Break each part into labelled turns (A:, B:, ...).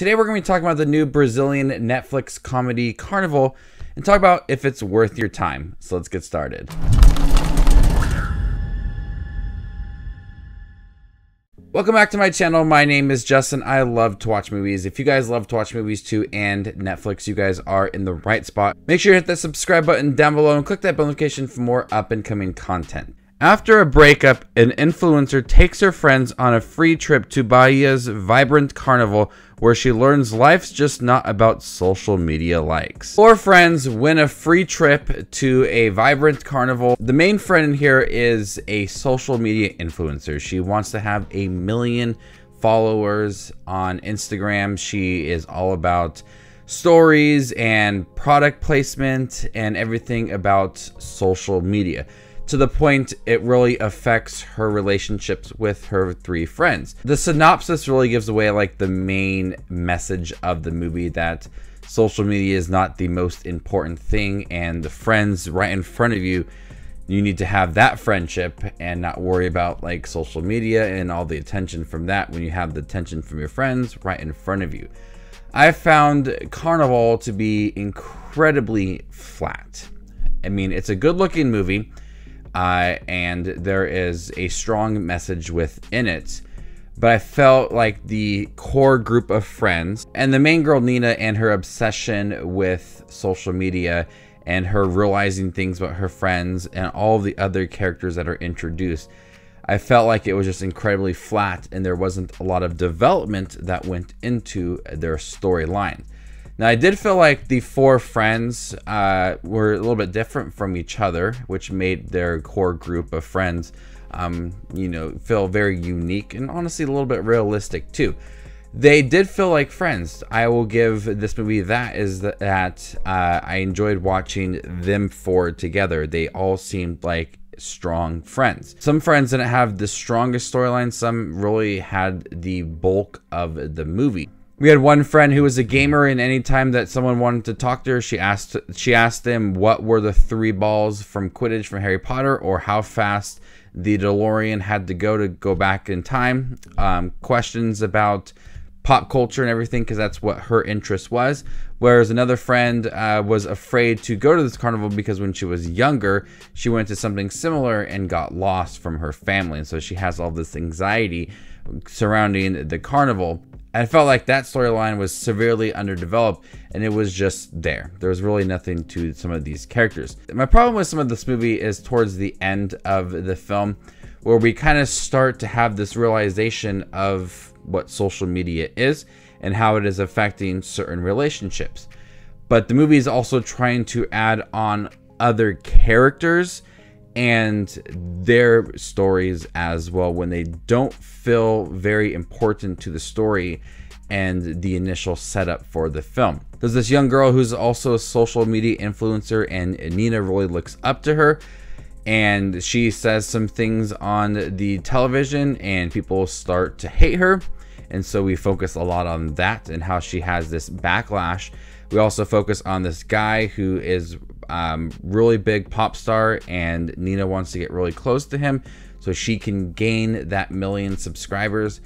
A: Today we're going to be talking about the new Brazilian Netflix comedy Carnaval and talk about if it's worth your time. So let's get started. Welcome back to my channel. My name is Justin. I love to watch movies. If you guys love to watch movies too and Netflix, you guys are in the right spot. Make sure you hit that subscribe button down below and click that bell notification for more up and coming content. After a breakup, an influencer takes her friends on a free trip to Bahia's vibrant carnival where she learns life's just not about social media likes. Four friends win a free trip to a vibrant carnival. The main friend here is a social media influencer. She wants to have a million followers on Instagram. She is all about stories and product placement and everything about social media to the point it really affects her relationships with her three friends. The synopsis really gives away like the main message of the movie that social media is not the most important thing and the friends right in front of you you need to have that friendship and not worry about like social media and all the attention from that when you have the attention from your friends right in front of you. I found Carnaval to be incredibly flat. I mean, it's a good looking movie uh, and there is a strong message within it. But I felt like the core group of friends and the main girl Nina and her obsession with social media and her realizing things about her friends and all the other characters that are introduced. I felt like it was just incredibly flat and there wasn't a lot of development that went into their storyline. Now, I did feel like the four friends uh, were a little bit different from each other, which made their core group of friends, um, you know, feel very unique and honestly a little bit realistic too. They did feel like friends. I will give this movie that is that uh, I enjoyed watching them four together. They all seemed like strong friends. Some friends didn't have the strongest storyline. Some really had the bulk of the movie. We had one friend who was a gamer, and anytime that someone wanted to talk to her, she asked she asked them what were the three balls from Quidditch from Harry Potter, or how fast the DeLorean had to go to go back in time. Um, questions about pop culture and everything, because that's what her interest was. Whereas another friend uh, was afraid to go to this carnival because when she was younger, she went to something similar and got lost from her family, and so she has all this anxiety surrounding the carnival. I felt like that storyline was severely underdeveloped and it was just there. There was really nothing to some of these characters. My problem with some of this movie is towards the end of the film where we kind of start to have this realization of what social media is and how it is affecting certain relationships. But the movie is also trying to add on other characters and their stories as well when they don't feel very important to the story and the initial setup for the film. There's this young girl who's also a social media influencer, and Nina really looks up to her. And she says some things on the television, and people start to hate her. And so we focus a lot on that and how she has this backlash. We also focus on this guy who is um, really big pop star, and Nina wants to get really close to him so she can gain that million subscribers.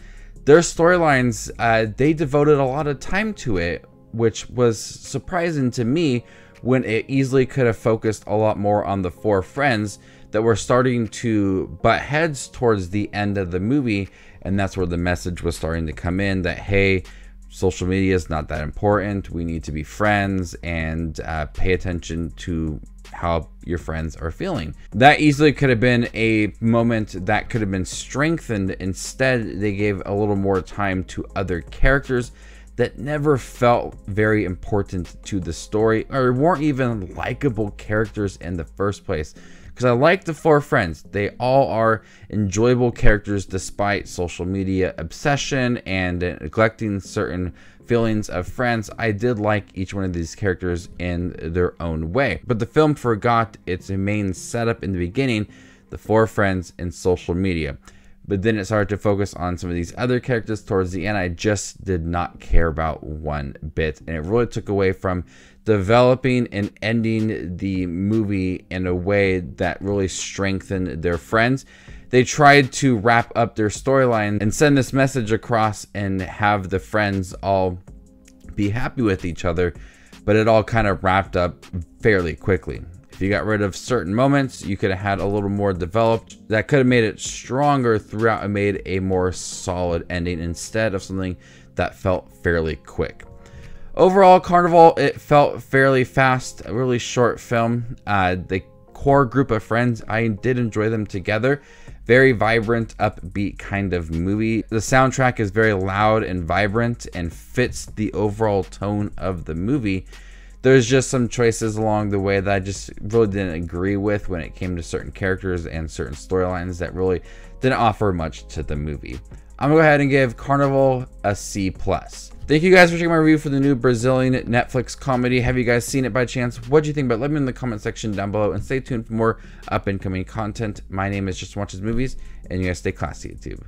A: Their storylines, uh, they devoted a lot of time to it, which was surprising to me when it easily could have focused a lot more on the four friends that were starting to butt heads towards the end of the movie. And that's where the message was starting to come in that, hey, social media is not that important. We need to be friends and uh, pay attention to how your friends are feeling. That easily could have been a moment that could have been strengthened. Instead, they gave a little more time to other characters that never felt very important to the story or weren't even likable characters in the first place because I like the four friends. They all are enjoyable characters despite social media obsession and neglecting certain feelings of friends. I did like each one of these characters in their own way. But the film forgot its main setup in the beginning the four friends and social media. But then it started to focus on some of these other characters towards the end. I just did not care about one bit. And it really took away from developing and ending the movie in a way that really strengthened their friends. They tried to wrap up their storyline and send this message across and have the friends all be happy with each other, but it all kind of wrapped up fairly quickly. If you got rid of certain moments, you could have had a little more developed. That could have made it stronger throughout and made a more solid ending instead of something that felt fairly quick. Overall, Carnaval, it felt fairly fast, a really short film. Uh, the core group of friends, I did enjoy them together. Very vibrant, upbeat kind of movie. The soundtrack is very loud and vibrant and fits the overall tone of the movie. There's just some choices along the way that I just really didn't agree with when it came to certain characters and certain storylines that really didn't offer much to the movie. I'm gonna go ahead and give Carnaval a C plus. Thank you guys for checking my review for the new Brazilian Netflix comedy. Have you guys seen it by chance? What do you think it? Let me in the comment section down below and stay tuned for more up and coming content. My name is Just Watches Movies and you guys stay classy YouTube.